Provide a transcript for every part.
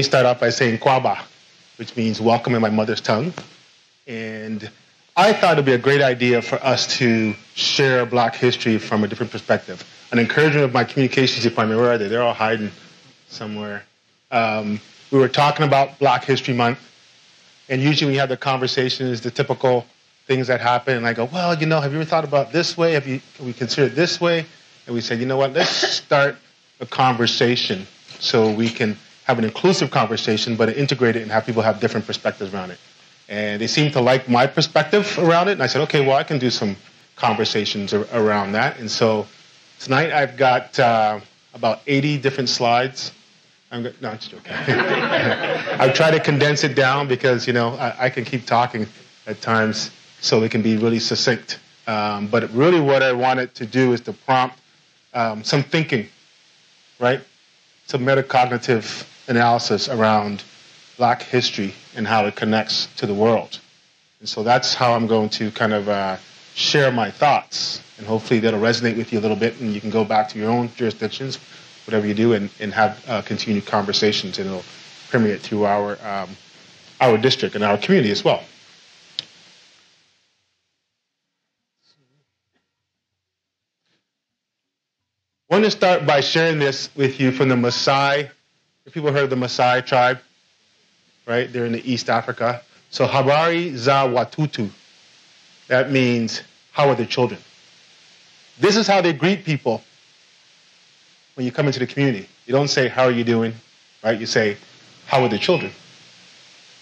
me start off by saying Kwaba, which means welcome in my mother's tongue. And I thought it'd be a great idea for us to share Black history from a different perspective. An encouragement of my communications department. Where are they? They're all hiding somewhere. Um, we were talking about Black History Month, and usually you have the conversation is the typical things that happen, and I go, well, you know, have you ever thought about this way? Have you we consider it this way? And we said, you know what? Let's start a conversation so we can have an inclusive conversation, but integrate it and have people have different perspectives around it. And they seemed to like my perspective around it, and I said, okay, well, I can do some conversations around that. And so tonight I've got uh, about 80 different slides I'm no, I'm just joking. I've tried to condense it down because you know I, I, can keep talking at times, so it can be really succinct. Um, but really, what I wanted to do is to prompt um, some thinking, right? Some metacognitive analysis around Black history and how it connects to the world. And so that's how I'm going to kind of uh, share my thoughts, and hopefully that'll resonate with you a little bit, and you can go back to your own jurisdictions whatever you do, and, and have uh, continued conversations, and it'll permeate through our um, our district and our community as well. I want to start by sharing this with you from the Maasai. People heard of the Maasai tribe, right? They're in the East Africa. So Habari za Watoto. That means, how are the children? This is how they greet people when you come into the community. You don't say, How are you doing? Right? You say, How are the children?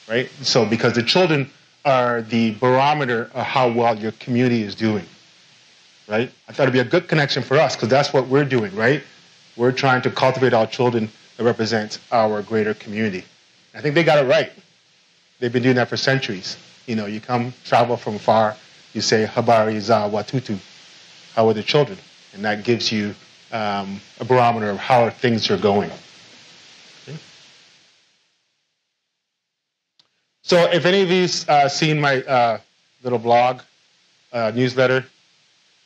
Right? So, because the children are the barometer of how well your community is doing. Right? I thought it'd be a good connection for us because that's what we're doing, right? We're trying to cultivate our children that represent our greater community. I think they got it right. They've been doing that for centuries. You know, you come travel from far, you say Habari za Watoto, how are the children? And that gives you um, a barometer of how things are going. So, if any of you uh, seen my uh, little blog uh, newsletter,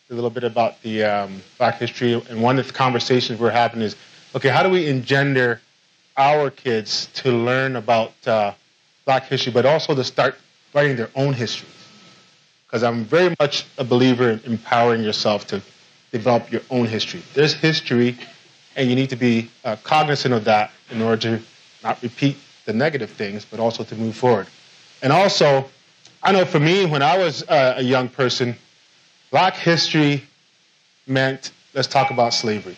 a little bit about the um, Black history, and one of the conversations we're having is, okay, how do we engender our kids to learn about uh, Black history, but also to start writing their own history? Because I'm very much a believer in empowering yourself to develop your own history. There's history, and you need to be uh, cognizant of that in order to not repeat the negative things, but also to move forward. And also, I know for me, when I was uh, a young person, black history meant let's talk about slavery,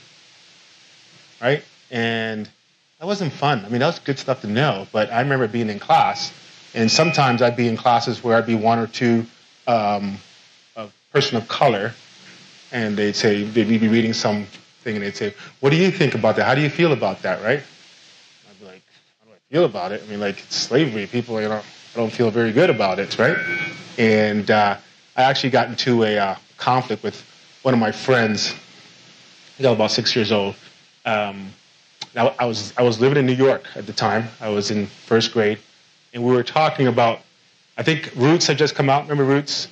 right? And that wasn't fun. I mean, that was good stuff to know, but I remember being in class, and sometimes I'd be in classes where I'd be one or two um, a person of color and they'd say they'd be reading something and they'd say, "What do you think about that? How do you feel about that?" Right? I'd be like, "How do I feel about it?" I mean, like it's slavery. People, you know, I don't feel very good about it, right? And uh, I actually got into a uh, conflict with one of my friends. I was about six years old. Um, I was I was living in New York at the time. I was in first grade, and we were talking about. I think Roots had just come out. Remember Roots,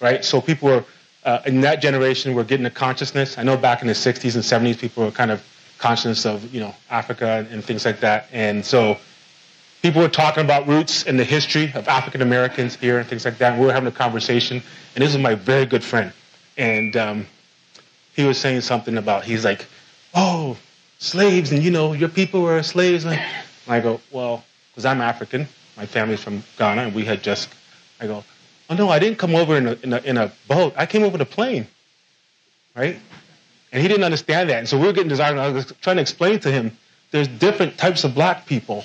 right? So people were uh, in that generation were getting a consciousness. I know back in the 60s and 70s, people were kind of conscious of you know Africa and, and things like that, and so people were talking about roots and the history of African Americans here and things like that. And we were having a conversation, and this is my very good friend, and um, he was saying something about he's like, oh, slaves, and you know your people were slaves. And I go, well, because I'm African, my family's from Ghana, and we had just, I go, Oh no, I didn't come over in a, in a, in a boat. I came over in a plane, right? And he didn't understand that. And so we were getting desired. I was trying to explain to him there's different types of black people,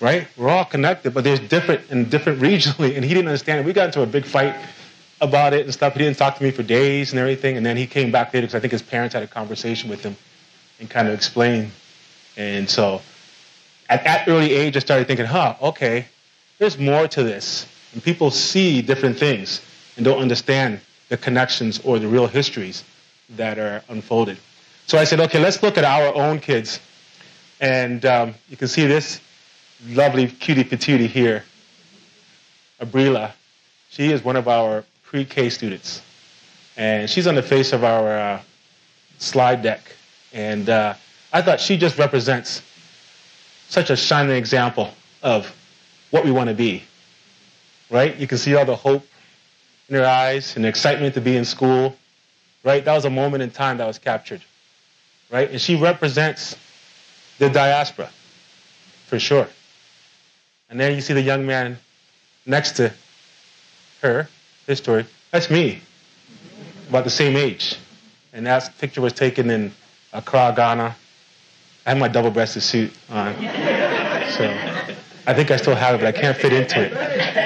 right? We're all connected, but there's different and different regionally. And he didn't understand it. We got into a big fight about it and stuff. He didn't talk to me for days and everything. And then he came back later because I think his parents had a conversation with him and kind of explained. And so at that early age, I started thinking, huh, okay, there's more to this. And people see different things and don't understand the connections or the real histories that are unfolded. So I said, okay, let's look at our own kids. And um, you can see this lovely cutie patootie here, Abrila. She is one of our pre K students. And she's on the face of our uh, slide deck. And uh, I thought she just represents such a shining example of what we want to be. Right? You can see all the hope in her eyes and the excitement to be in school. Right? That was a moment in time that was captured. Right? And she represents the diaspora, for sure. And there you see the young man next to her, his story. That's me, about the same age. And that picture was taken in uh, Accra, Ghana. I had my double-breasted suit on. So I think I still have it, but I can't fit into it.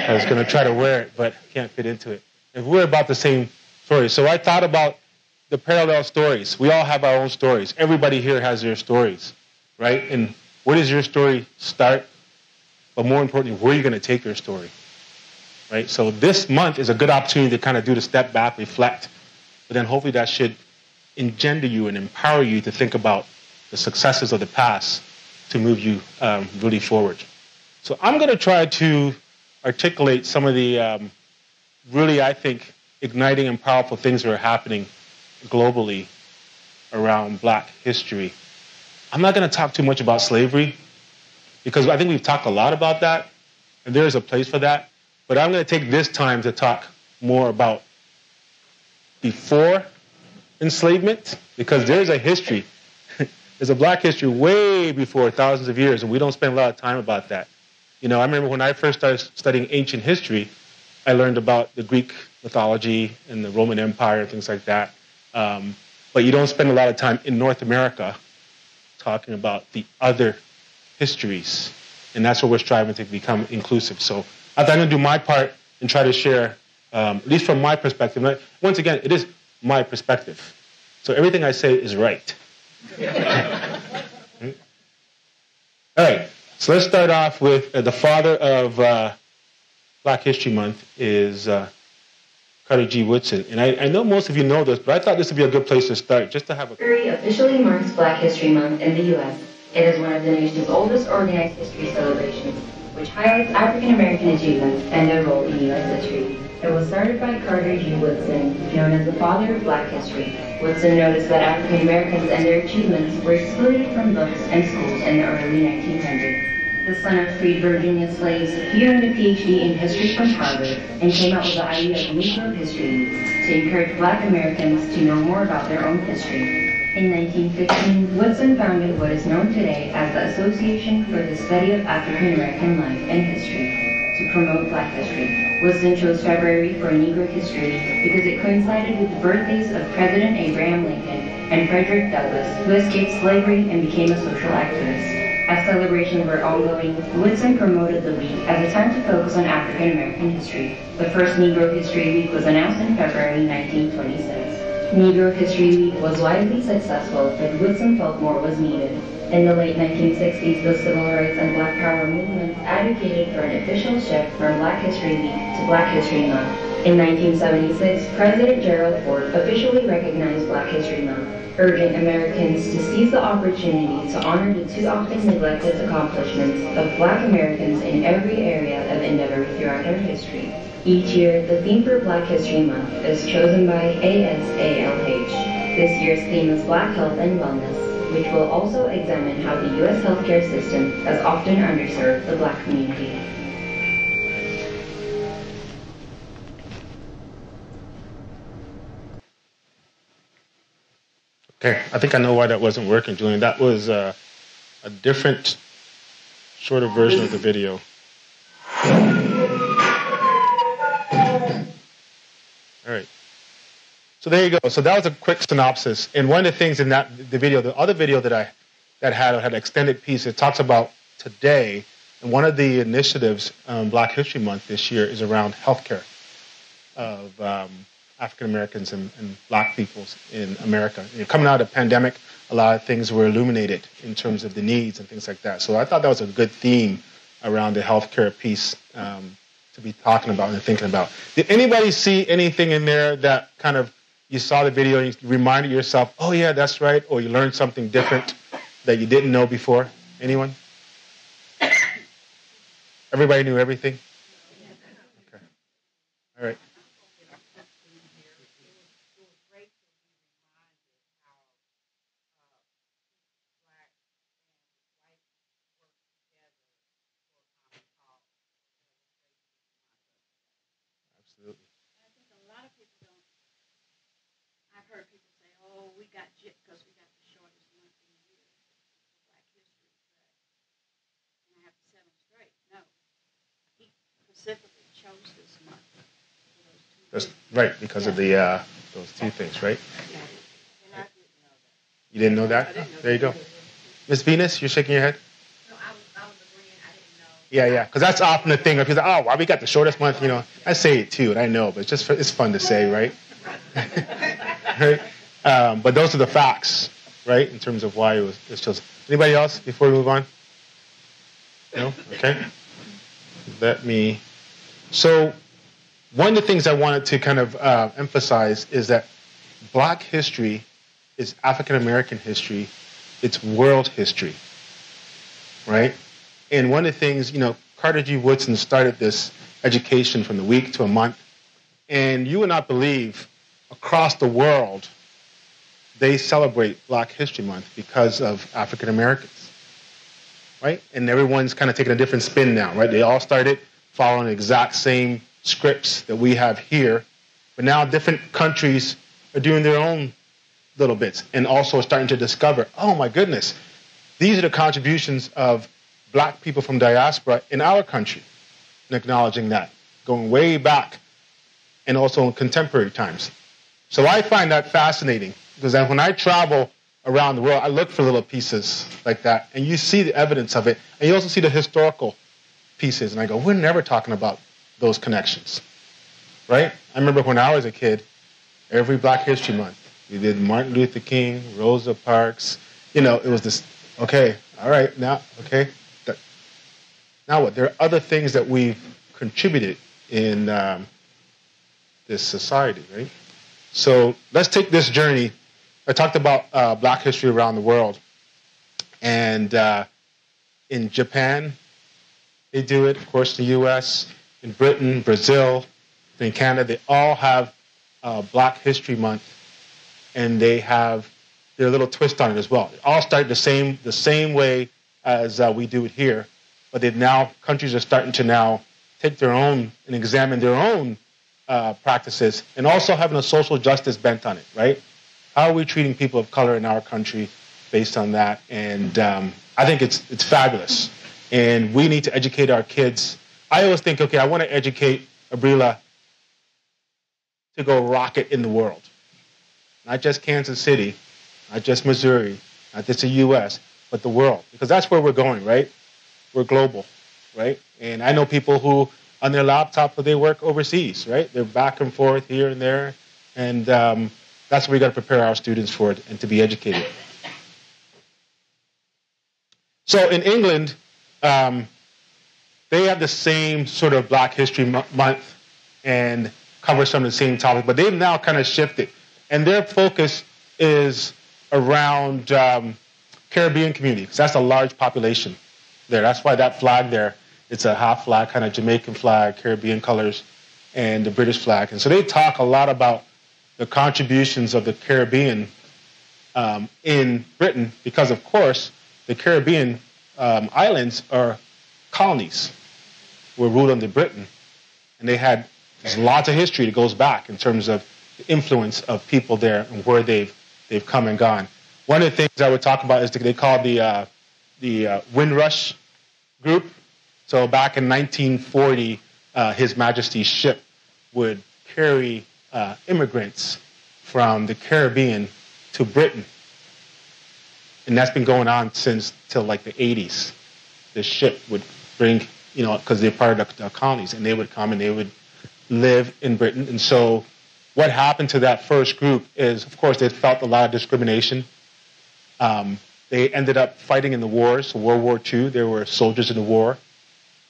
I was going to try to wear it, but can't fit into it. If we're about the same story. So I thought about the parallel stories. We all have our own stories. Everybody here has their stories, right? And where does your story start? But more importantly, where are you going to take your story? Right? So this month is a good opportunity to kind of do the step back, reflect, but then hopefully that should engender you and empower you to think about the successes of the past to move you um, really forward. So I'm going to try to articulate some of the um, really, I think, igniting and powerful things that are happening globally around black history. I'm not going to talk too much about slavery because I think we've talked a lot about that, and there is a place for that. But I'm going to take this time to talk more about before enslavement because there's a history. there's a black history way before thousands of years, and we don't spend a lot of time about that. You know, I remember when I first started studying ancient history, I learned about the Greek mythology and the Roman Empire and things like that. Um, but you don't spend a lot of time in North America talking about the other histories. And that's what we're striving to become inclusive. So I'm going to do my part and try to share, um, at least from my perspective. Once again, it is my perspective. So everything I say is right. All right. So let's start off with uh, the father of uh, Black History Month is uh, Carter G. Woodson. And I, I, know most of you know this, but I thought this would be a good place to start, just to have a... February officially marks Black History Month in the U.S. It is one of the nation's oldest organized history celebrations, which highlights African American achievements and their role in U.S. history. It was started by Carter G. Woodson, known as the father of black history. Woodson noticed that African Americans and their achievements were excluded from books and schools in the early 1900s. The son of freed Virginia slaves, he earned a PhD in history from Harvard and came up with the idea of Negro History to encourage black Americans to know more about their own history. In 1915, Woodson founded what is known today as the Association for the Study of African American Life and History to promote black history. Woodson chose February for Negro history because it coincided with the birthdays of President Abraham Lincoln and Frederick Douglass, who escaped slavery and became a social activist. As celebrations were ongoing, Woodson promoted the week as a time to focus on African American history. The first Negro History Week was announced in February 1926. Negro History Week was widely successful, but Woodson felt more was needed. In the late 1960s, the civil rights and black power movements advocated for an official shift from Black History Week to Black History Month. In 1976, President Gerald Ford officially recognized Black History Month, urging Americans to seize the opportunity to honor the too often neglected accomplishments of black Americans in every area of endeavor throughout their history. Each year, the theme for Black History Month is chosen by ASALH. This year's theme is Black Health and Wellness, which will also examine how the U.S. healthcare system has often underserved the black community. Okay, I think I know why that wasn't working, Julian. That was uh, a different, shorter version of the video. All right. So there you go. So that was a quick synopsis. And one of the things in that the video, the other video that I that had had an extended piece, it talks about today. And one of the initiatives, um, Black History Month this year, is around healthcare of um, African Americans and, and, Black peoples in America. You know, coming out of the pandemic, a lot of things were illuminated in terms of the needs and things like that. So I thought that was a good theme around the healthcare piece um, to be talking about and thinking about. Did anybody see anything in there that kind of you saw the video and you reminded yourself, oh yeah, that's right, or you learned something different that you didn't know before? Anyone? Everybody knew everything? Okay. All right. Absolutely. I think a lot of people don't. I've heard people say, "Oh, we got gypped because we got the shortest month in the year for Black History." But and I have to set them straight. No, he specifically chose this month for those two. That's right because of the uh, those two things, right? I didn't know that. You didn't know that? There you go. Miss Venus, you're shaking your head. No, I was, I was agreeing, I didn't know. Yeah, yeah, because that's often the thing. If people say, "Oh, why we got the shortest month?" You know, I say it too, and I know, but it's just it's fun to say, right? right. Um, but those are the facts, right? In terms of why it was it's chosen. Anybody else before we move on? No. Okay. Let me. So, one of the things I wanted to kind of uh, emphasize is that Black history is African American history. It's world history, right? And one of the things, you know, Carter G. Woodson started this education from the week to a month. And you would not believe across the world they celebrate Black History Month because of African Americans, right? And everyone's kind of taking a different spin now, right? They all started following the exact same scripts that we have here, but now different countries are doing their own little bits and also starting to discover, oh my goodness, these are the contributions of black people from diaspora in our country, and acknowledging that, going way back, and also in contemporary times. So I find that fascinating because when I travel around the world, I look for little pieces like that, and you see the evidence of it, and you also see the historical pieces, and I go, we're never talking about those connections, right? I remember when I was a kid, every Black History Month, we did Martin Luther King, Rosa Parks, you know, it was this, okay, all right, now, okay, that, now what? There are other things that we've contributed in um, this society, right? So let's take this journey. I talked about uh, Black history around the world, and uh, in Japan, they do it. Of course, the U.S., in Britain, Brazil, in Canada, they all have uh, Black History Month, and they have their little twist on it as well. It all started the same the same way as uh, we do it here, but they now countries are starting to now take their own and examine their own uh, practices, and also having a social justice bent on it. Right? How are we treating people of color in our country based on that? And um, I think it's it's fabulous, and we need to educate our kids. I always think, okay, I want to educate Abrila to go rocket in the world, not just Kansas City, not just Missouri, not just the U.S., but the world, because that's where we're going, right? We're global, right? And I know people who, on their laptop, they work overseas, right? They're back and forth here and there, and um, that's what we got to prepare our students for it and to be educated. So in England, um, they have the same sort of Black History Month and cover some of the same topics, but they've now kind of shifted, and their focus is around um, Caribbean community because that's a large population there. That's why that flag there, it's a half flag, kind of Jamaican flag, Caribbean colors, and the British flag. And so they talk a lot about the contributions of the Caribbean um, in Britain because, of course, the Caribbean um, islands are colonies, were ruled under Britain, and they had there's lots of history that goes back in terms of the influence of people there and where they've they've come and gone. One of the things I would talk about is they call the uh, the uh, Windrush group. So back in 1940, uh, His Majesty's ship would carry uh, immigrants from the Caribbean to Britain, and that's been going on since till like the 80s. The ship would bring, you know, because they're part of the, colonies, and they would come and they would live in Britain. And so, what happened to that first group is, of course, they felt a lot of discrimination. Um, they ended up fighting in the wars, so World War II. There were soldiers in the war.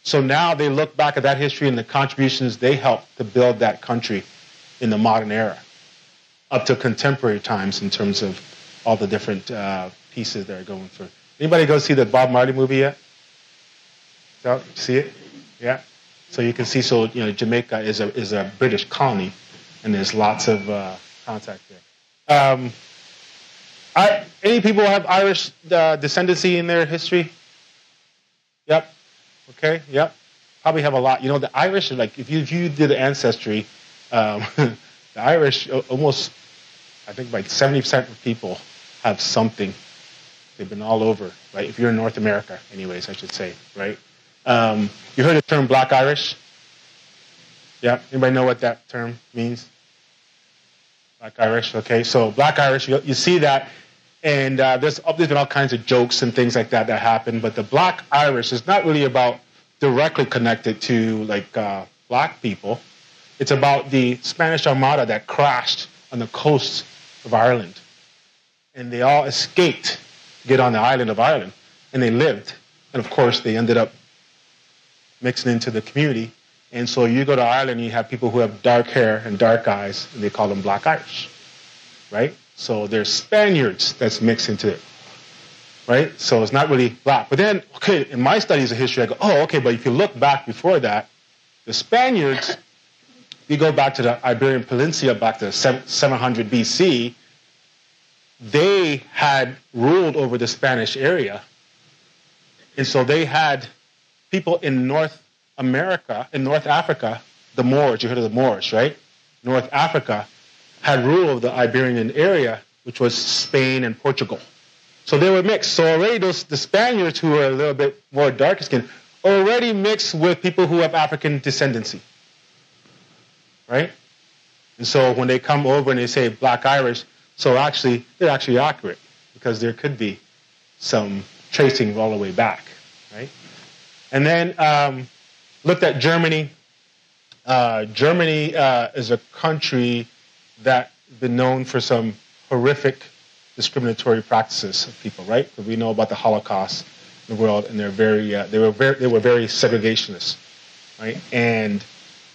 So now they look back at that history and the contributions they helped to build that country in the modern era, up to contemporary times in terms of all the different uh, pieces that are going through. Anybody go see the Bob Marley movie yet? So, see it? Yeah. So you can see, so you know, Jamaica is a is a British colony, and there's lots of uh, contact there. Um, I, any people have Irish uh, descendancy in their history? Yep. Okay. Yep. Probably have a lot. You know, the Irish are like if you if you did ancestry, Um, the Irish, almost, I think, like 70% of people have something. They've been all over, right? If you're in North America, anyways, I should say, right? Um, you heard the term Black Irish? Yeah. Anybody know what that term means? Black Irish. Okay. So Black Irish, you, you see that, and uh, there's, there's been all kinds of jokes and things like that that happen. But the Black Irish is not really about directly connected to like uh, black people. It's about the Spanish Armada that crashed on the coast of Ireland, and they all escaped to get on the island of Ireland, and they lived. And of course, they ended up mixing into the community and so you go to Ireland, you have people who have dark hair and dark eyes, and they call them Black Irish, right? So there's Spaniards that's mixed into it, right? So it's not really black. But then, okay, in my studies of history, I go, oh, okay, but if you look back before that, the Spaniards, you go back to the Iberian Peninsula, back to 700 BC, they had ruled over the Spanish area. And so they had people in North America, in North Africa, the Moors, you heard of the Moors, right? North Africa had rule of the Iberian area, which was Spain and Portugal. So they were mixed. So already those the Spaniards who are a little bit more dark skinned already mixed with people who have African descendancy. Right? And so when they come over and they say black Irish, so actually they're actually accurate because there could be some tracing all the way back. Right? And then um, looked at Germany. Uh, Germany uh, is a country that's been known for some horrific discriminatory practices of people, right? Because we know about the Holocaust in the world, and they're very, uh, they were very, they were very segregationist, right? And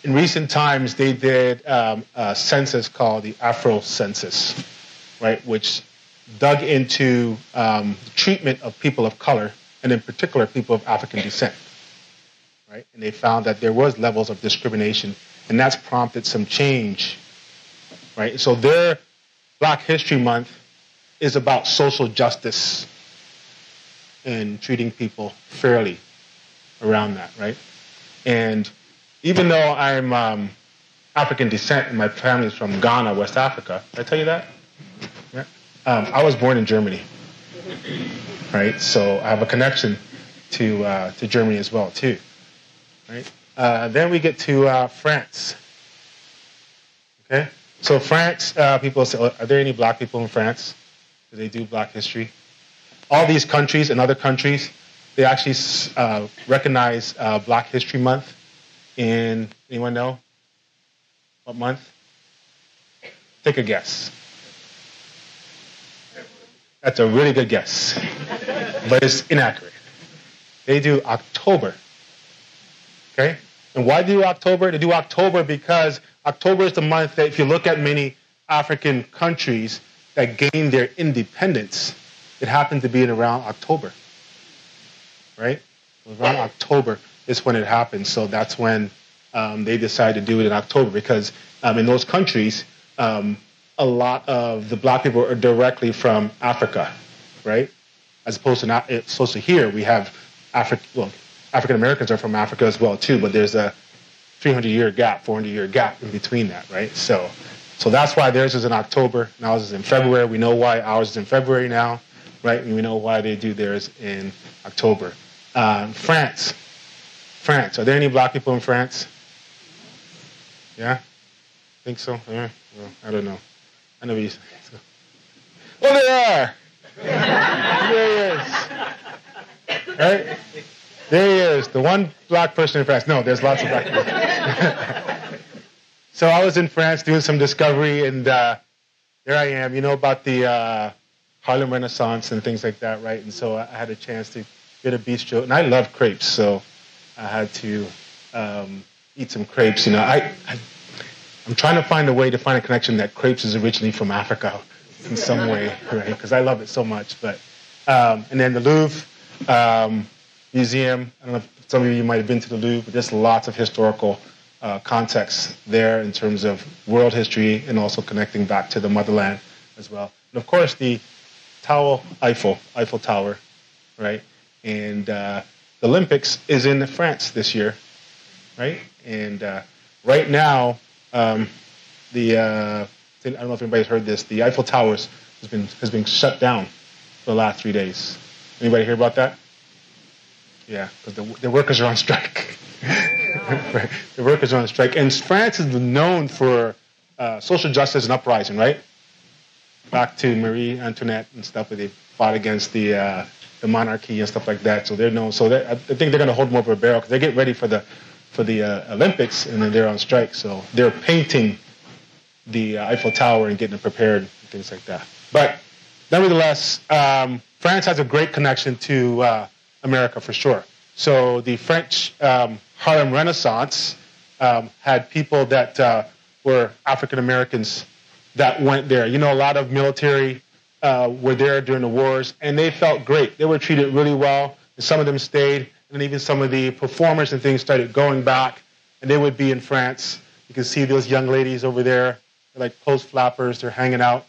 in recent times, they did um, a census called the Afro Census, right, which dug into um, treatment of people of color, and in particular, people of African descent right? And they found that there was levels of discrimination, and that's prompted some change, right? So their Black History Month is about social justice and treating people fairly around that, right? And even though I'm um, African descent and my family is from Ghana, West Africa, did I tell you that? Yeah. Um, I was born in Germany, right? So I have a connection to uh, to Germany as well too. Right? Uh, then we get to uh, France. Okay? So France, uh, people say, oh, are there any black people in France? Do they do black history? All these countries and other countries, they actually uh, recognize uh, Black History Month in, anyone know? What month? Take a guess. That's a really good guess, but it's inaccurate. They do October. Okay? And why do October? They do October because October is the month that, if you look at many African countries that gained their independence, it happened to be in around October. Right? Around October is when it happened. So that's when um, they decided to do it in October because um, in those countries, um, a lot of the black people are directly from Africa, right? As opposed to not, opposed to here, we have Africa. Well, African Americans are from Africa as well too, but there's a 300 year gap, 400 year gap in between that, right? So, so that's why theirs is in October and ours is in February. We know why ours is in February now, right? And we know why they do theirs in October. Um, France, France. Are there any black people in France? Yeah, think so. Yeah, well, I don't know. I know you. So. Oh, there are. there is. Right. There he is, the one black person in France. No, there's lots of black people. so I was in France doing some discovery, and uh, there I am. You know about the uh, Harlem Renaissance and things like that, right? And so I had a chance to get a bistro, and I love crepes, so I had to um, eat some crepes. You know, I, I I'm trying to find a way to find a connection that crepes is originally from Africa in some way, right? Because I love it so much. But um, and then the Louvre. Um, museum. I don't know if some of you might have been to the Louvre, but there's lots of historical uh, context there in terms of world history and also connecting back to the motherland as well. And of course, the Tower Eiffel, Eiffel Tower, right? And uh, the Olympics is in France this year, right? And uh, right now, um, the uh, I don't know if anybody's heard this. The Eiffel Towers has been has been shut down for the last three days. Anybody hear about that? Yeah, because the, the workers are on strike. right. The workers are on strike, and France is known for uh, social justice and uprising, right? Back to Marie Antoinette and stuff, where they fought against the uh, the monarchy and stuff like that. So they're known. So I think they're going to hold more of a barrel because they get ready for the for the uh, Olympics, and then they're on strike. So they're painting the uh, Eiffel Tower and getting it prepared and things like that. But nevertheless, um, France has a great connection to uh, America for sure. So the French um, Harlem Renaissance um, had people that uh, were African Americans that went there. You know, a lot of military uh, were there during the wars, and they felt great. They were treated really well. And some of them stayed, and even some of the performers and things started going back, and they would be in France. You can see those young ladies over there, they're like post flappers. They're hanging out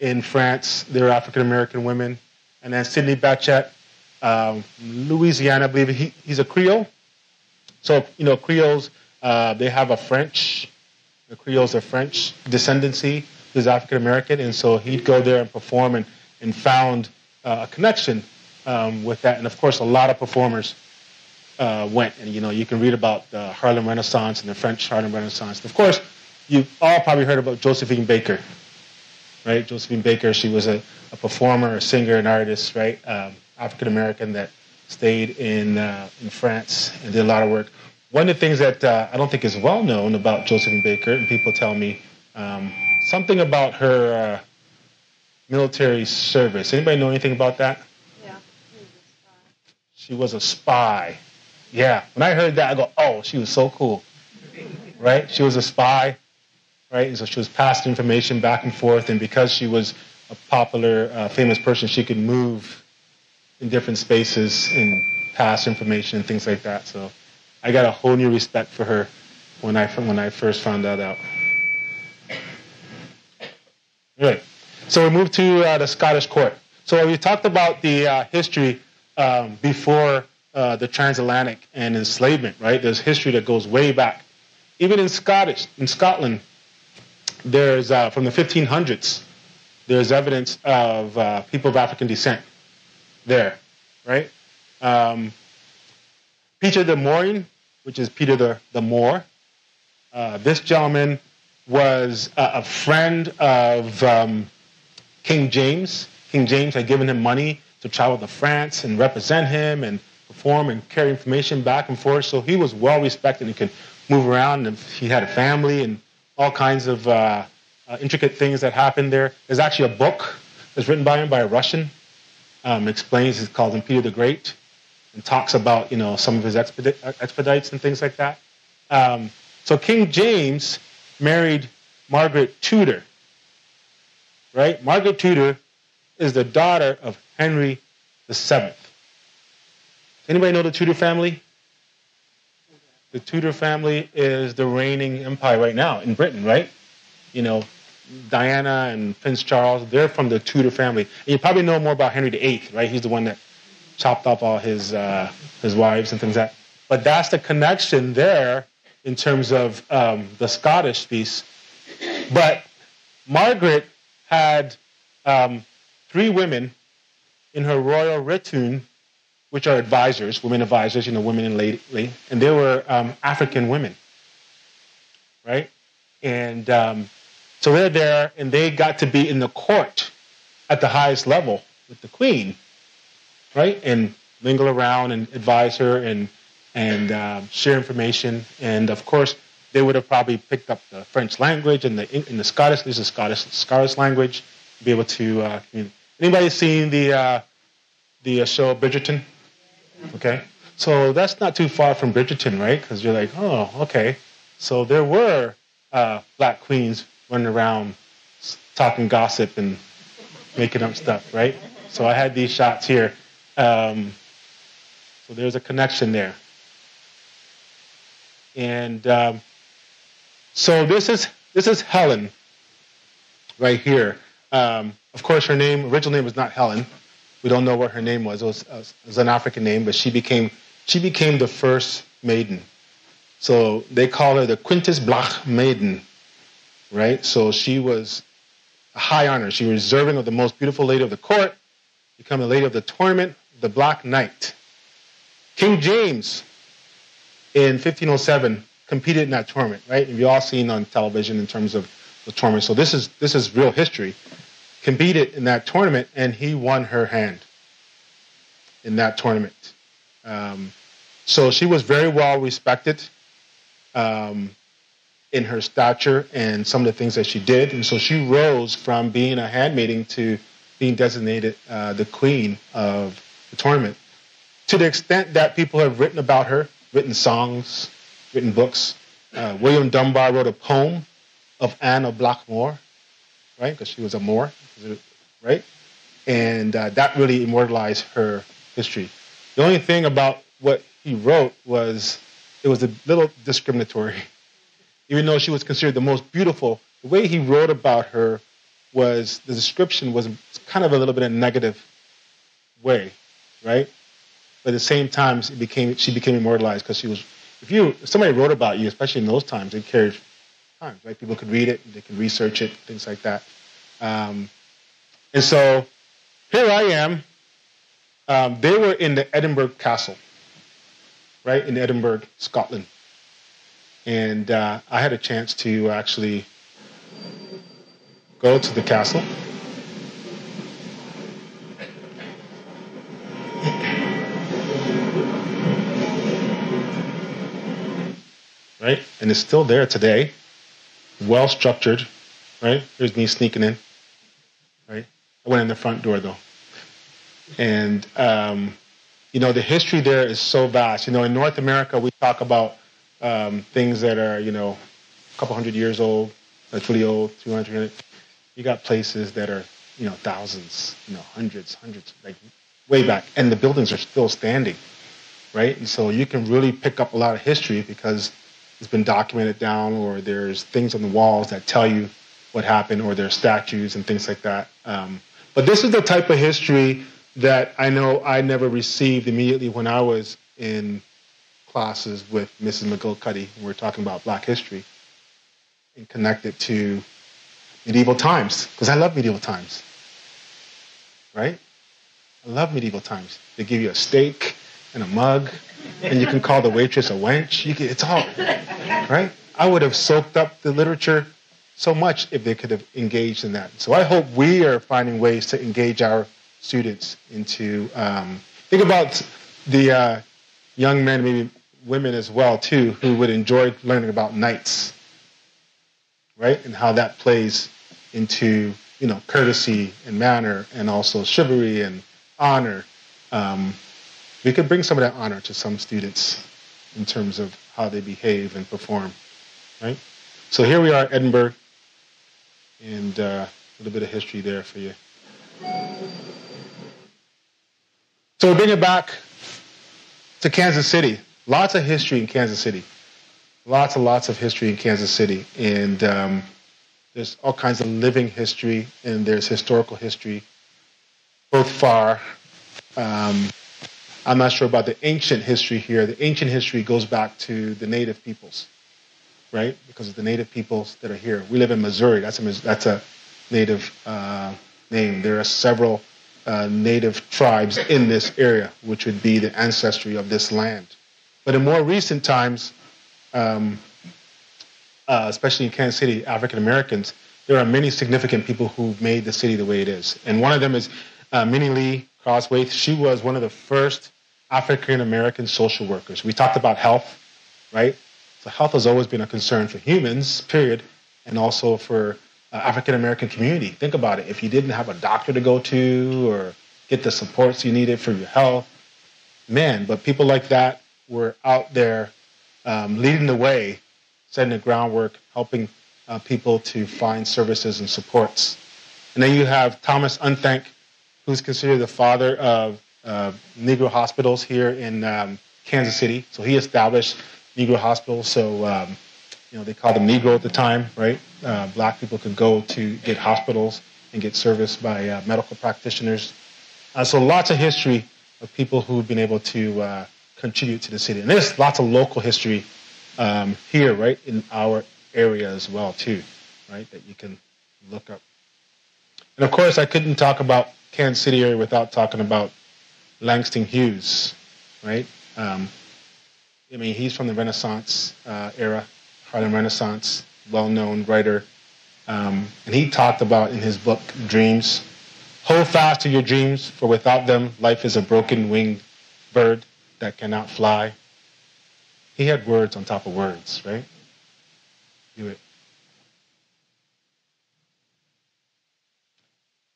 in France. They're African American women. And then Sidney Bechet, um, Louisiana, I believe he, he's a Creole. So, you know, Creoles, uh, they have a French, the Creoles are French descendancy who's African American, and so he'd go there and perform and, and found uh, a connection um, with that. And of course, a lot of performers uh, went, and you know, you can read about the Harlem Renaissance and the French Harlem Renaissance. And of course, you've all probably heard about Josephine Baker, right? Josephine Baker, she was a, a performer, a singer, an artist, right? Um, African American that stayed in uh, in France and did a lot of work. One of the things that uh, I don't think is well known about Josephine Baker, and people tell me um, something about her uh, military service. Anybody know anything about that? Yeah. She was a spy. Yeah. When I heard that, I go, oh, she was so cool. Right? She was a spy. Right? And so she was passing information back and forth. And because she was a popular, uh, famous person, she could move in different spaces and past information and things like that. So I got a whole new respect for her when I, when I first found that out. Right. So we move to uh, the Scottish court. So we talked about the uh, history um, before uh, the transatlantic and enslavement, right? There's history that goes way back. Even in Scottish, in Scotland, there's uh, from the 1500s, there's evidence of uh, people of African descent there, right? Um, Peter de Morin, which is Peter the, the Moor, uh, this gentleman was a, a friend of um, King James. King James had given him money to travel to France and represent him and perform and carry information back and forth. So he was well respected and could move around. And he had a family and all kinds of uh, uh, intricate things that happened there. There's actually a book that's written by him by a Russian. Um, explains it's called him Peter the Great and talks about you know some of his expedi- expedites and things like that. Um, so King James married Margaret Tudor. Right? Margaret Tudor is the daughter of Henry VII. Anybody know the Tudor family? The Tudor family is the reigning empire right now in Britain, right? You know, Diana and Prince Charles, they're from the Tudor family. And you probably know more about Henry VIII, right? He's the one that chopped off all his uh, his wives and things like that. But that's the connection there in terms of um, the Scottish piece. But Margaret had um, three women in her royal retinue, which are advisors, women advisors, you know, women in lady, and they were um, African women, right? And um, so they're there, and they got to be in the court at the highest level with the queen, right? And mingle around and advise her and and uh, share information. And of course, they would have probably picked up the French language and the in the Scottish. This is Scottish Scottish language. Be able to. Uh, anybody seen the uh, the uh, show Bridgerton? Okay, so that's not too far from Bridgerton, right? Because you're like, oh, okay. So there were uh, black queens running around talking gossip and making up stuff, right? So I had these shots here. Um, so there's a connection there. And um, so this is this is Helen right here. Um, of course, her name original name was not Helen. We don't know what her name was. It was, it was an African name, but she became she became the first maiden. So they call her the Quintus Blach Maiden. Right? So she was a high honor. She was reserving of the most beautiful lady of the court, become the lady of the tournament, the Black Knight. King James in 1507 competed in that tournament, right? And you all seen on television in terms of the tournament. So this is this is real history. Competed in that tournament, and he won her hand in that tournament. Um, so she was very well respected um, in her stature and some of the things that she did. And so she rose from being a handmaiden to being designated uh, the queen of the tournament. To the extent that people have written about her, written songs, written books. Uh, William Dunbar wrote a poem of Anne of Blackmore, right? Because she was a Moor, right? And uh, that really immortalized her history. The only thing about what he wrote was it was a little discriminatory. Even though she was considered the most beautiful, the way he wrote about her was the description was kind of a little bit in a negative way, right? But at the same time, it became she became immortalized because she was. If you if somebody wrote about you, especially in those times, it carried times, right? People could read it, they could research it, things like that. Um, and so here I am. Um, they were in the Edinburgh Castle, right in Edinburgh, Scotland, and uh, I had a chance to actually go to the castle. Right? And it's still there today, well structured, right? Here's me sneaking in, right? I went in the front door though. And, um, you know, the history there is so vast. You know, in North America, we talk about um, things that are, you know, a couple hundred years old, that's really old, 200, 300. You got places that are, you know, thousands, you know, hundreds, hundreds, like way back. And the buildings are still standing, right? And so you can really pick up a lot of history because it's been documented down or there's things on the walls that tell you what happened or there's statues and things like that. Um, but this is the type of history that I know I never received immediately when I was in classes with Mrs. McGilcuddy. We are talking about Black history and connect it to medieval times because I love medieval times. Right? I love medieval times. They give you a steak and a mug, and you can call the waitress a wench. You can, it's all right. I would have soaked up the literature so much if they could have engaged in that. So I hope we are finding ways to engage our students into. Um, think about the uh, young men, maybe women as well too, who would enjoy learning about knights, right, and how that plays into you know courtesy and manner, and also chivalry and honor. Um, we could bring some of that honor to some students in terms of how they behave and perform, right? So here we are, Edinburgh, and uh, a little bit of history there for you. So we bring it back to Kansas City. Lots of history in Kansas City. Lots and lots of history in Kansas City. And um, there's all kinds of living history, and there's historical history, both far. Um, I'm not sure about the ancient history here. The ancient history goes back to the native peoples, right? Because of the native peoples that are here. We live in Missouri. That's a, that's a native uh, name. There are several uh, native tribes in this area, which would be the ancestry of this land. But in more recent times, um, uh, especially in Kansas City, African Americans, there are many significant people who made the city the way it is. And one of them is uh, Minnie Lee Crosthwaite. She was one of the first African American social workers. We talked about health, right? So health has always been a concern for humans, period, and also for uh, African American community. Think about it. If you didn't have a doctor to go to or get the supports you needed for your health, man, but people like that were out there um, leading the way, setting the groundwork, helping uh, people to find services and supports. And then you have Thomas Unthank, who's considered the father of uh, Negro hospitals here in um, Kansas City. So he established Negro hospitals. So um, you know they called them Negro at the time, right? Uh, black people could go to get hospitals and get service by uh, medical practitioners. Uh, so lots of history of people who've been able to uh, contribute to the city. And there's lots of local history um, here, right, in our area as well, too. right? That you can look up. And of course, I couldn't talk about Kansas City area without talking about Langston Hughes, right? Um, I mean, he's from the Renaissance uh, era, Harlem Renaissance, well-known writer, um, and he talked about in his book Dreams, hold fast to your dreams, for without them, life is a broken winged bird that cannot fly. He had words on top of words, right? Do it.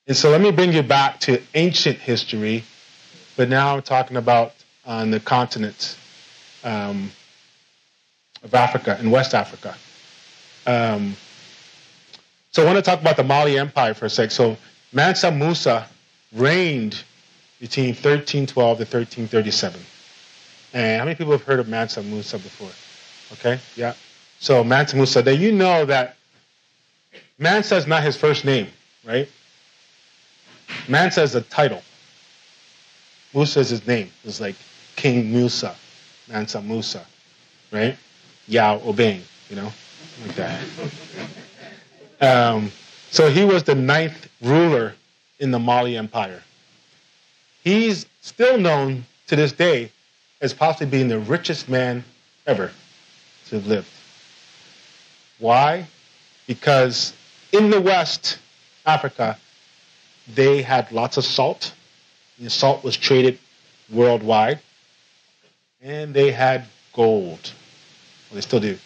And so let me bring you back to ancient history, but now I'm talking about on the continent um, of Africa and West Africa. Um, so I want to talk about the Mali Empire for a sec. So Mansa Musa reigned between 1312 to 1337. And how many people have heard of Mansa Musa before? Okay, yeah. So Mansa Musa, then you know that Mansa is not his first name, right? Mansa is a title. Musa is his name. It's like King Musa, Mansa Musa, right? Yaw Obeng, you know, like that. Um, so he was the ninth ruler in the Mali Empire. He's still known to this day as possibly being the richest man ever to have lived. Why? Because in the West Africa, they had lots of salt. The salt was traded worldwide. And they had gold. Well, they still do.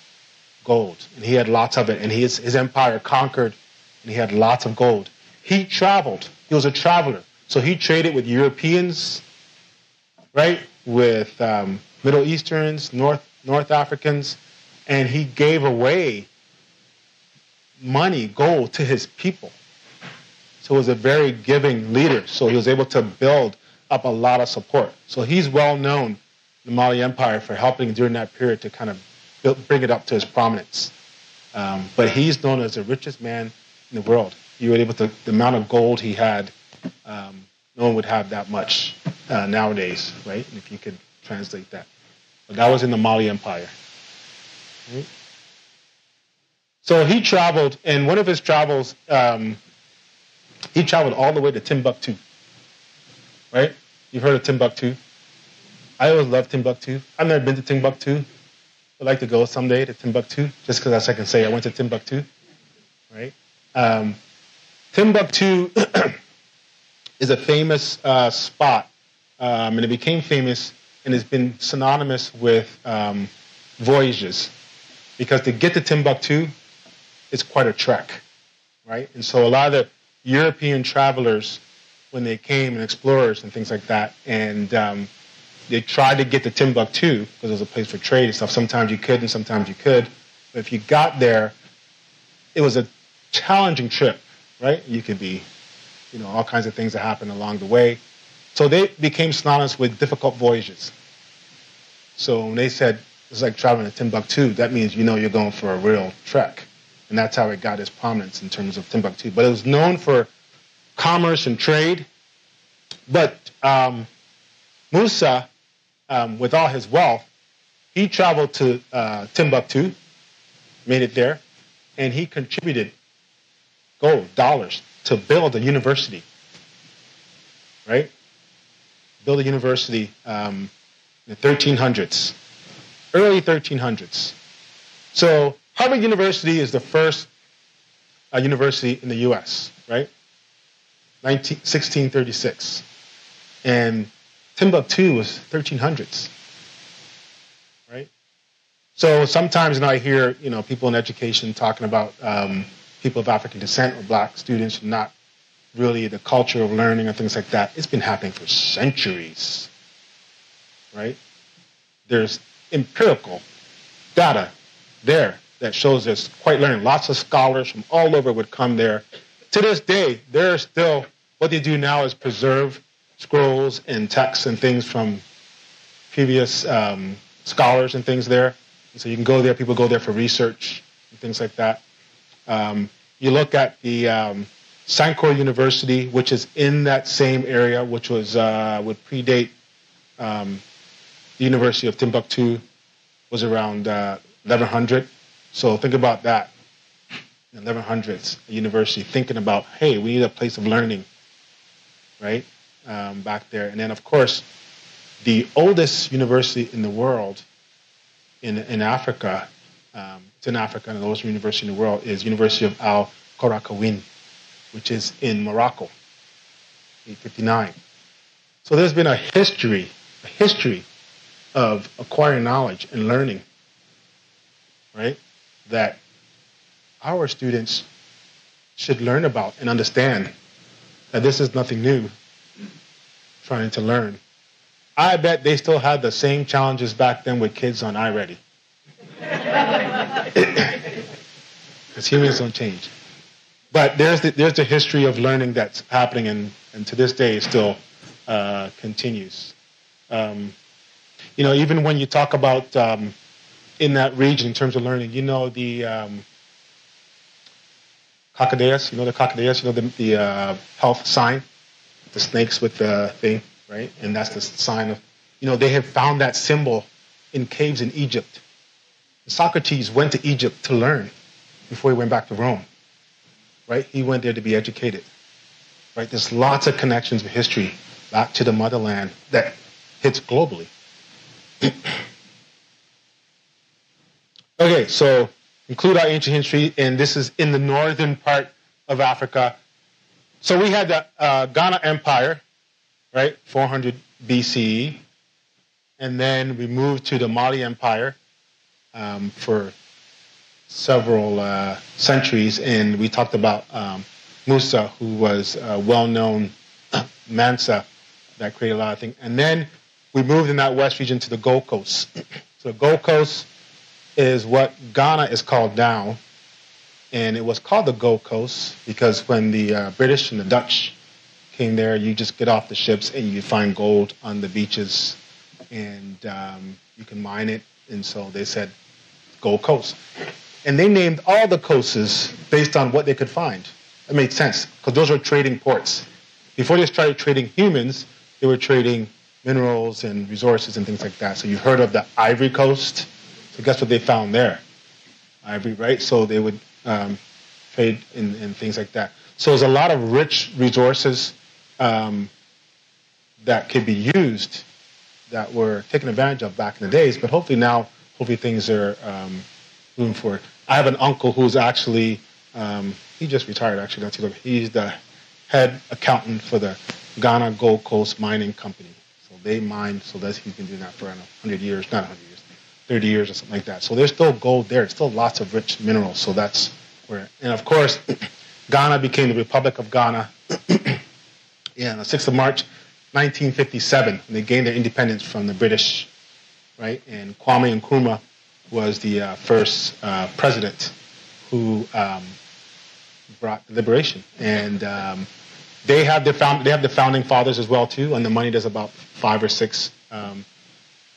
Gold. And he had lots of it. And his, his empire conquered, and he had lots of gold. He traveled. He was a traveler. So he traded with Europeans, right? With um, Middle Easterns, North, North Africans. And he gave away money, gold, to his people. So he was a very giving leader. So he was able to build up a lot of support. So he's well known the Mali Empire for helping during that period to kind of build, bring it up to his prominence. Um, but he's known as the richest man in the world. You were able to, the amount of gold he had, um, no one would have that much uh, nowadays, right? If you could translate that. But that was in the Mali Empire. Right? So he traveled, and one of his travels, um, he traveled all the way to Timbuktu. Right? You've heard of Timbuktu. I always loved Timbuktu. I've never been to Timbuktu. I'd like to go someday to Timbuktu, just because that's I can say I went to Timbuktu. Right? Um, Timbuktu is a famous uh, spot, um, and it became famous and has been synonymous with um, voyages, because to get to Timbuktu, it's quite a trek, right? And so a lot of the European travelers, when they came and explorers and things like that, and um, they tried to get to Timbuktu because it was a place for trade and stuff. Sometimes you could, and sometimes you could. But if you got there, it was a challenging trip, right? You could be, you know, all kinds of things that happened along the way. So they became synonymous with difficult voyages. So when they said it's like traveling to Timbuktu, that means you know you're going for a real trek. And that's how it got its prominence in terms of Timbuktu. But it was known for commerce and trade. But um, Musa, um, with all his wealth, he traveled to uh, Timbuktu, made it there, and he contributed gold, dollars, to build a university. Right? Build a university um, in the 1300s, early 1300s. So Harvard University is the first uh, university in the U.S., right? 19, 1636. And Timbuktu was 1300s, right? So sometimes know, I hear you know people in education talking about um, people of African descent or black students not really the culture of learning and things like that. It's been happening for centuries, right? There's empirical data there that shows this quite learning. Lots of scholars from all over would come there. To this day, there are still, what they do now is preserve scrolls and texts and things from previous um, scholars and things there. So you can go there, people go there for research and things like that. Um, you look at the um, Sankore University, which is in that same area, which was uh, would predate um, the University of Timbuktu, was around uh, 1100. So think about that. 1100s, a university thinking about, hey, we need a place of learning, right? Um, back there. And then, of course, the oldest university in the world in, in Africa, um, it's in Africa, and the oldest university in the world is University of Al Qarawiyyin, which is in Morocco, 859. So there's been a history, a history of acquiring knowledge and learning, right? That our students should learn about and understand that this is nothing new, trying to learn. I bet they still had the same challenges back then with kids on iReady. Because humans don't change. But there's the, there's the history of learning that's happening, and, and to this day it still uh, continues. Um, you know, even when you talk about um, in that region in terms of learning, you know the um, Kakadeyas, you know the Kakadeyas, you know the, the uh, health sign, the snakes with the thing, right? And that's the sign of, you know, they have found that symbol in caves in Egypt. Socrates went to Egypt to learn before he went back to Rome, right? He went there to be educated, right? There's lots of connections with history back to the motherland that hits globally. okay, so include our ancient history, and this is in the northern part of Africa. So we had the uh, Ghana Empire, right, 400 BCE, and then we moved to the Mali Empire um, for several uh, centuries, and we talked about um, Musa, who was a well-known Mansa that created a lot of things, and then we moved in that west region to the Gold Coast. so the Gold Coast is what Ghana is called now, and it was called the Gold Coast because when the uh, British and the Dutch came there, you just get off the ships and you find gold on the beaches, and um, you can mine it. And so they said Gold Coast, and they named all the coasts based on what they could find. It made sense because those were trading ports. Before they started trading humans, they were trading minerals and resources and things like that. So you've heard of the Ivory Coast. So guess what they found there? Ivory, right? So they would um, trade in, in, things like that. So there's a lot of rich resources um, that could be used that were taken advantage of back in the days. But hopefully now, hopefully things are um, moving forward. I have an uncle who's actually um, he just retired actually not too long. He's the head accountant for the Ghana Gold Coast Mining Company. So they mine. So that's he's been doing that for I know, 100 years, not 100 years. 30 years or something like that. So there's still gold there. Still lots of rich minerals. So that's where, and of course, Ghana became the Republic of Ghana. yeah, on the 6th of March, 1957, and they gained their independence from the British, right? And Kwame Nkrumah was the uh, first uh, president who um, brought liberation. And um, they have the found, they have the founding fathers as well too. On the money, there's about five or six um,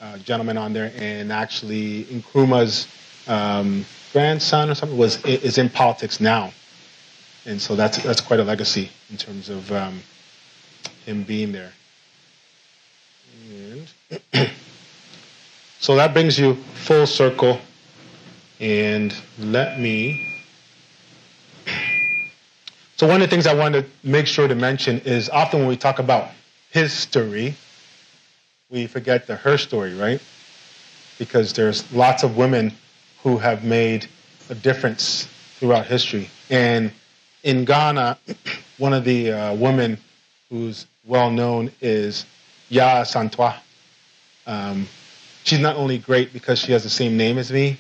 uh, gentlemen on there, and actually Nkrumah's um, grandson or something was is in politics now, and so that's that's quite a legacy in terms of um, him being there. And so that brings you full circle, and let me. So one of the things I wanted to make sure to mention is often when we talk about history, we forget the her story, right? Because there's lots of women who have made a difference throughout history. And in Ghana, one of the uh, women who's well known is Yaa Asantewaa. Um, she's not only great because she has the same name as me.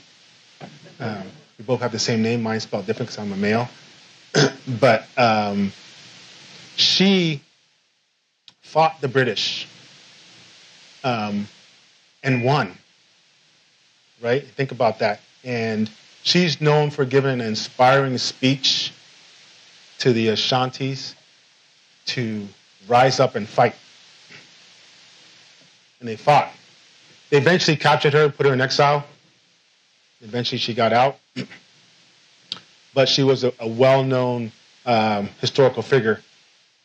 Um, we both have the same name. Mine's spelled different because I'm a male. but um, she fought the British um, and won. Right? Think about that. And she's known for giving an inspiring speech to the Ashantis to rise up and fight. And they fought. They eventually captured her, put her in exile. Eventually, she got out. but she was a, a well known um, historical figure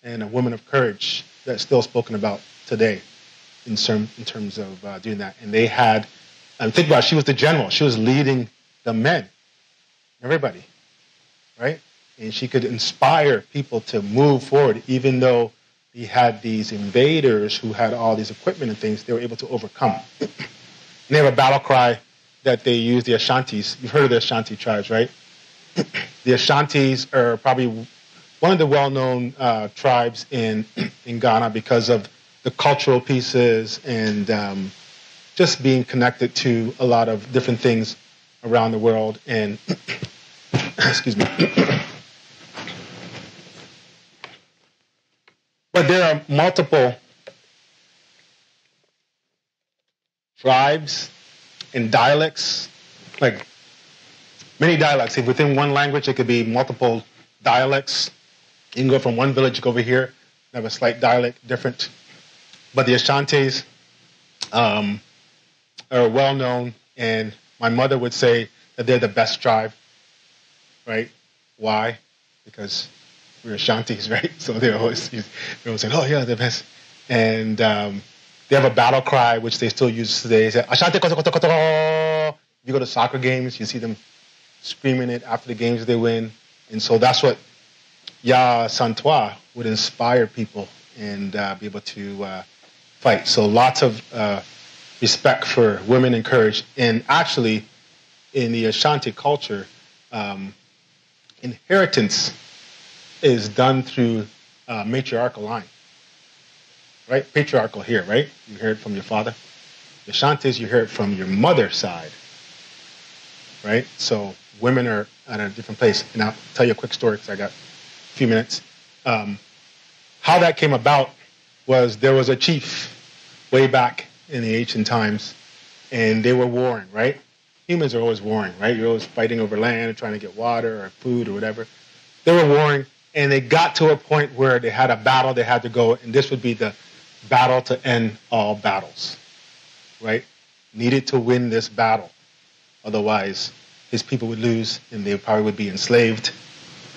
and a woman of courage that's still spoken about today in, term, in terms of uh, doing that. And they had, and think about it, she was the general. She was leading the men, everybody, right? And she could inspire people to move forward, even though he had these invaders who had all these equipment and things, they were able to overcome. and they have a battle cry that they use, the Ashantis. You've heard of the Ashanti tribes, right? the Ashantis are probably one of the well-known uh, tribes in in Ghana because of the cultural pieces and um, just being connected to a lot of different things around the world. And excuse me. But there are multiple tribes and dialects, like many dialects. If within one language, it could be multiple dialects. You can go from one village over here, have a slight dialect different. But the Ashantis um, are well known, and my mother would say that they're the best tribe, right? Why? Because we're Ashantis, right? So they're always, they're always saying, oh, yeah, the best. And um, they have a battle cry, which they still use today. They say, Ashanti koto koto koto. If you go to soccer games, you see them screaming it after the games they win. And so that's what Yaa Asantewaa would inspire people and uh, be able to uh, fight. So lots of uh, respect for women and courage. And actually, in the Ashanti culture, um, inheritance is done through uh, matriarchal line. Right? Patriarchal here, right? You hear it from your father. The Ashantis, you hear it from your mother's side. Right? So women are at a different place. And I'll tell you a quick story because I got a few minutes. Um, how that came about was there was a chief way back in the ancient times, and they were warring, right? Humans are always warring, right? You're always fighting over land, trying to get water or food or whatever. They were warring, and they got to a point where they had a battle they had to go, and this would be the battle to end all battles, right? Needed to win this battle. Otherwise, his people would lose and they probably would be enslaved,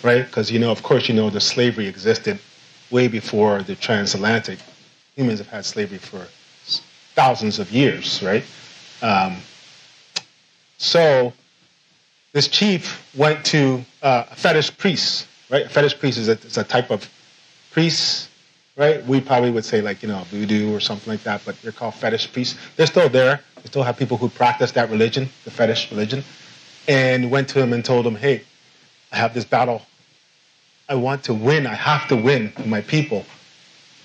right? Because, you know, of course, you know, the slavery existed way before the transatlantic. Humans have had slavery for thousands of years, right? Um, so this chief went to uh, a fetish priest, right? Fetish priest is a, is a type of priest, right? We probably would say like, you know, voodoo or something like that, but they're called fetish priests. They're still there. We still have people who practice that religion, the fetish religion, and went to him and told him, hey, I have this battle. I want to win. I have to win for my people.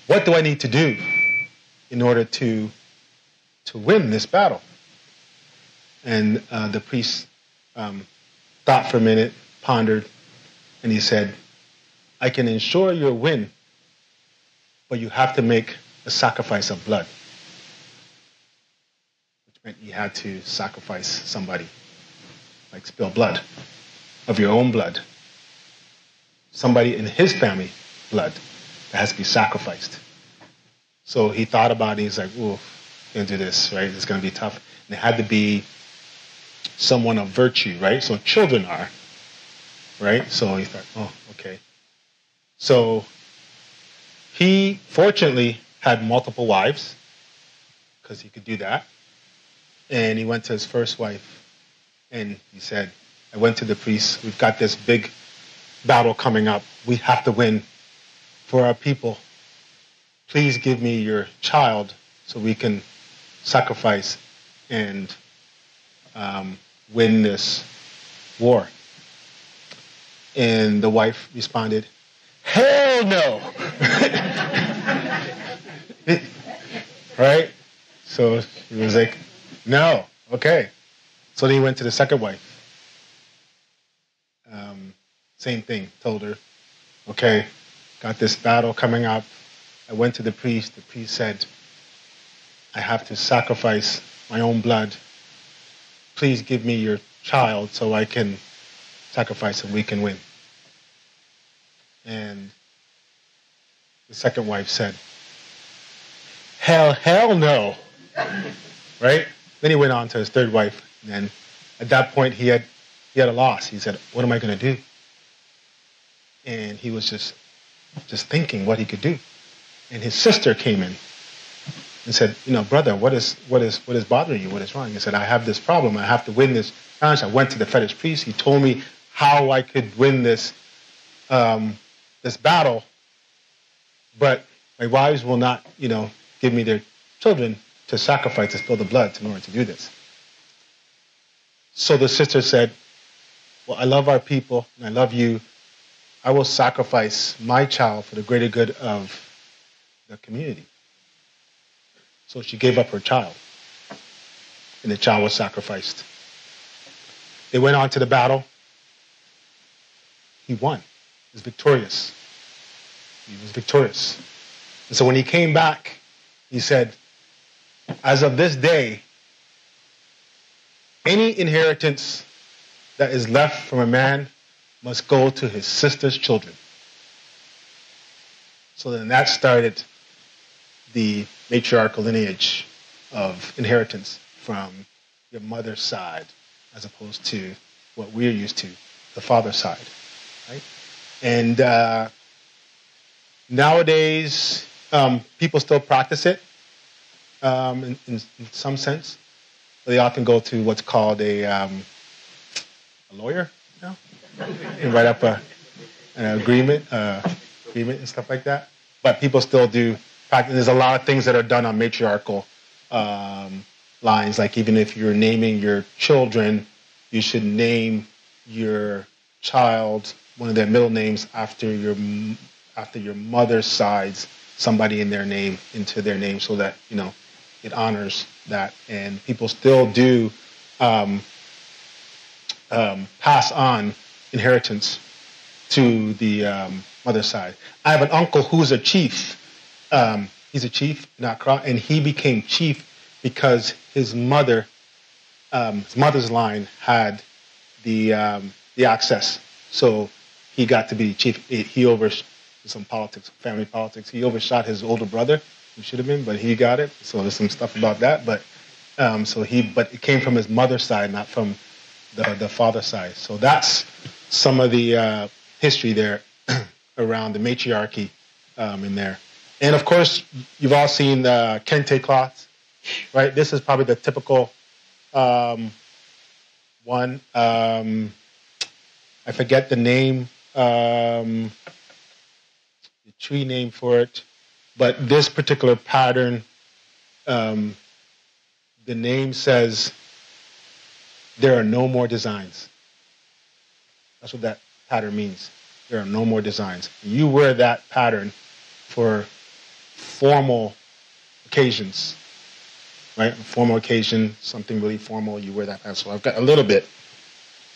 What do I need to do in order to to win this battle? And uh, the priest um, thought for a minute, pondered, and he said, I can ensure your win, but you have to make a sacrifice of blood. Which meant you had to sacrifice somebody, like spill blood, of your own blood. Somebody in his family blood that has to be sacrificed. So he thought about it. He's like, "Ooh, gonna do this, right? It's gonna be tough." And it had to be someone of virtue, right? So children are, right? So he thought, "Oh, okay." So he fortunately had multiple wives because he could do that, and he went to his first wife, and he said, "I went to the priest. We've got this big battle coming up. We have to win for our people. Please give me your child so we can sacrifice and um, win this war. And the wife responded, Hell no! right? So he was like, No, okay. So then he went to the second wife. Um, same thing, told her, okay, got this battle coming up. I went to the priest. The priest said, I have to sacrifice my own blood. Please give me your child so I can sacrifice and we can win. And the second wife said, Hell, hell no. right? Then he went on to his third wife. And at that point, he had, he had a loss. He said, What am I going to do? and he was just just thinking what he could do. And his sister came in and said, "You know, brother, what is what is what is bothering you? What is wrong?" He said, "I have this problem. I have to win this challenge." I went to the fetish priest. He told me how I could win this um, this battle, but my wives will not, you know, give me their children to sacrifice to spill the blood in order to do this. So the sister said, Well, I love our people and I love you. I will sacrifice my child for the greater good of the community. So she gave up her child, and the child was sacrificed. They went on to the battle. He won. Was victorious. He was victorious. And so when he came back, he said, As of this day, any inheritance that is left from a man must go to his sister's children. So then that started the matriarchal lineage of inheritance from your mother's side as opposed to what we're used to, the father's side. Right? And uh, nowadays, um, people still practice it um, in, in, some sense. They often go to what's called a, um, a lawyer, you know, and write up a, an agreement, uh, agreement and stuff like that. But people still do practice. There's a lot of things that are done on matriarchal um, lines. Like even if you're naming your children, you should name your child one of their middle names after your after your mother's side's somebody in their name into their name so that you know it honors that. And people still do um, um, pass on inheritance to the um, mother's side. I have an uncle who's a chief. Um, he's a chief in accra and he became chief because his mother um, his mother's line had the um, the access. So he got to be chief he over some politics, family politics. He overshot his older brother, who should have been, but he got it. So there's some stuff about that. But um, so he, but it came from his mother's side, not from the the father's side. So that's some of the uh, history there around the matriarchy um, in there. And of course, you've all seen the kente cloths, right? This is probably the typical um, one. Um, I forget the name. Um, the tree name for it, but this particular pattern, um, the name says there are no more designs. That's what that pattern means. There are no more designs. You wear that pattern for formal occasions, right? Formal occasion, something really formal, you wear that pattern. So I've got a little bit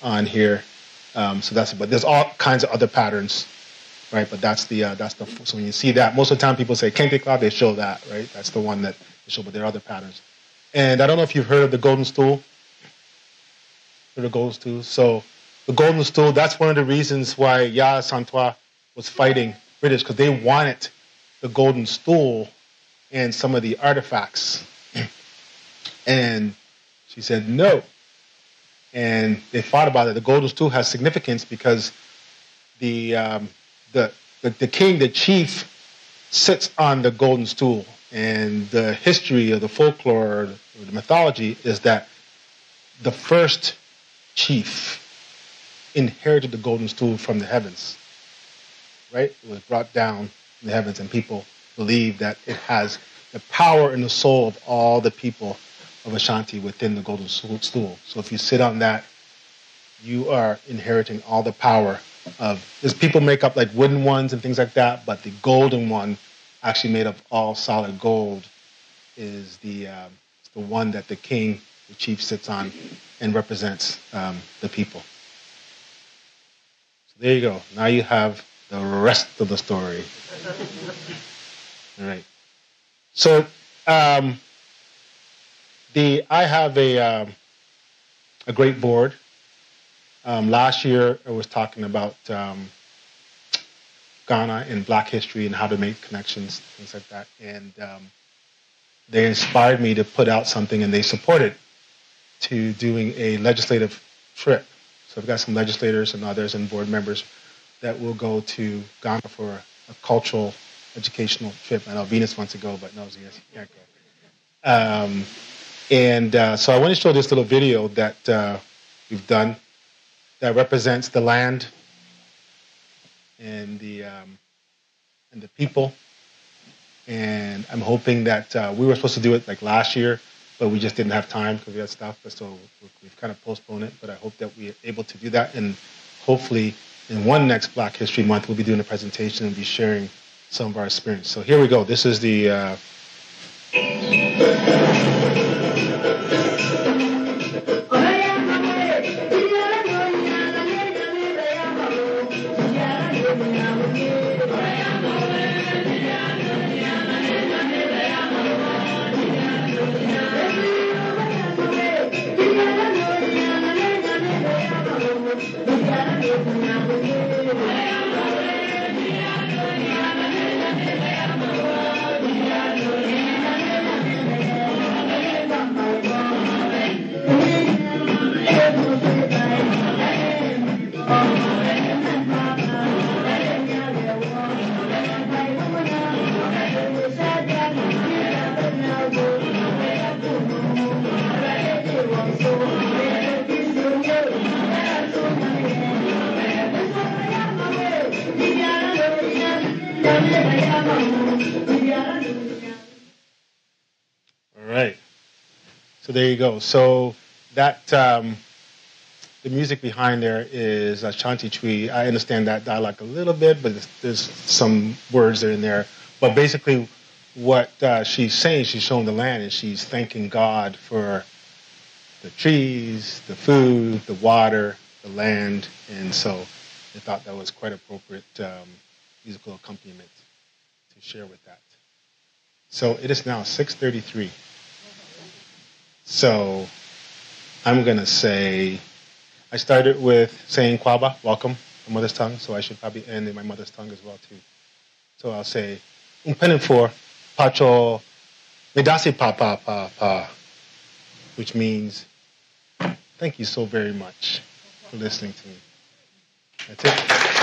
on here. Um, so that's. But there's all kinds of other patterns right? But that's the uh, that's the so when you see that, most of the time people say kente cloth, they show that, right? That's the one that they show, but there are other patterns. And I don't know if you've heard of the golden stool. The golden stool? So the golden stool, that's one of the reasons why Yaa Asantewaa was fighting British because they wanted the golden stool and some of the artifacts. and she said no. And they fought about it. The golden stool has significance because the um, the, the, the king, the chief, sits on the golden stool. And the history of the folklore, or the mythology, is that the first chief inherited the golden stool from the heavens. Right? It was brought down in the heavens, and people believe that it has the power and the soul of all the people of Ashanti within the golden stool. So if you sit on that, you are inheriting all the power of because people make up like wooden ones and things like that, but the golden one, actually made of all solid gold, is the uh, the one that the king, the chief, sits on and represents um, the people. So there you go. Now you have the rest of the story. all right. So um, the I have a um, a great board um, last year, I was talking about um, Ghana and Black history and how to make connections, things like that. And um, they inspired me to put out something, and they supported to doing a legislative trip. So I've got some legislators and others and board members that will go to Ghana for a cultural, educational trip. I know Venus wants to go, but no, yes, can't go. Um, and uh, so I want to show this little video that uh, we've done that represents the land and the um, and the people. And I'm hoping that uh, we were supposed to do it like last year, but we just didn't have time because we had stuff. So we- we've kind of postponed it. But I hope that we're able to do that, and hopefully, in one next Black History Month, we'll be doing a presentation and be sharing some of our experience. So here we go. This is the. Uh, All right. There you go. So that um, the music behind there is Ashanti Twi. I understand that dialect a little bit, but there's, there's some words that are in there. But basically, what uh, she's saying, she's showing the land, and she's thanking God for the trees, the food, the water, the land, and so I thought that was quite appropriate um, musical accompaniment to share with that. So it is now 6:33. So I'm gonna say I started with saying Kwaba, welcome, my mother's tongue. So I should probably end in my mother's tongue as well too. So I'll say Umpenin for Pacho Medasi Pa Pa Pa Pa, which means thank you so very much for listening to me. That's it.